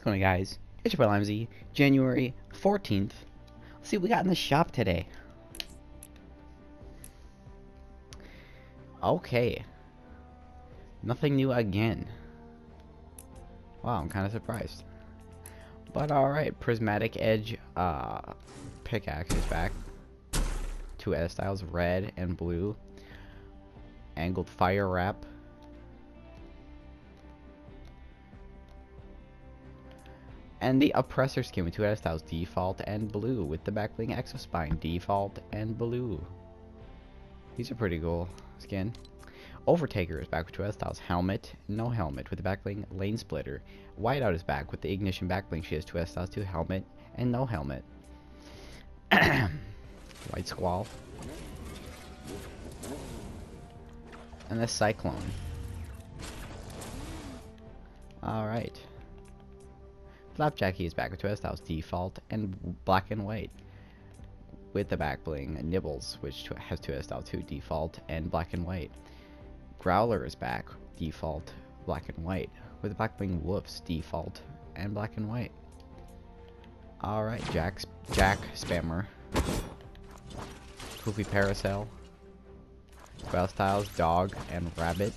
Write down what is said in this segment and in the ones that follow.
What's going on guys? It's your boy LymZeee, January 14th. Let's see what we got in the shop today. Okay. Nothing new again. Wow, I'm kind of surprised. But alright, Prismatic Edge uh, pickaxe is back. Two edit styles, red and blue. Angled fire wrap. And the Oppressor skin with two edit styles, default and blue, with the backbling exospine, default and blue. These are pretty cool skin. Overtaker is back with two edit styles, helmet, no helmet, with the backbling lane splitter. Whiteout is back with the ignition backbling, she has two edit styles, two helmet, and no helmet. White Squall. And the Cyclone. Alright. Flapjackie is back with two styles, default and black and white. With the back bling, Nibbles, which has two styles too, default and black and white. Growler is back, default, black and white. With the back bling, Woofs, default and black and white. Alright, Jack, Jack Spammer. Poofy Parasail. Spell Styles, Dog, and Rabbit.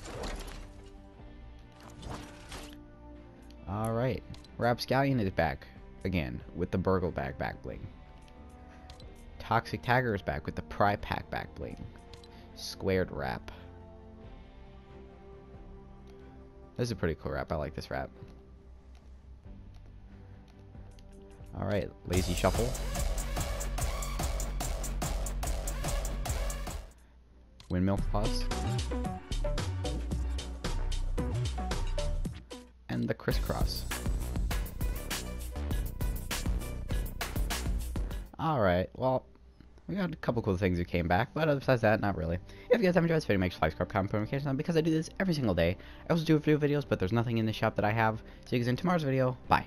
Alright. Rapscallion is back again with the Burgle Bag back bling. Toxic Tagger is back with the Pry Pack back bling. Squared Wrap. This is a pretty cool wrap. I like this wrap. Alright, Lazy Shuffle. Windmill Floss. And the Crisscross. Alright, well, we got a couple cool things that came back, but besides that, not really. If you guys have enjoyed this video, make sure to like, subscribe, comment, notifications on because I do this every single day. I also do a few videos, but there's nothing in the shop that I have. See you guys in tomorrow's video. Bye.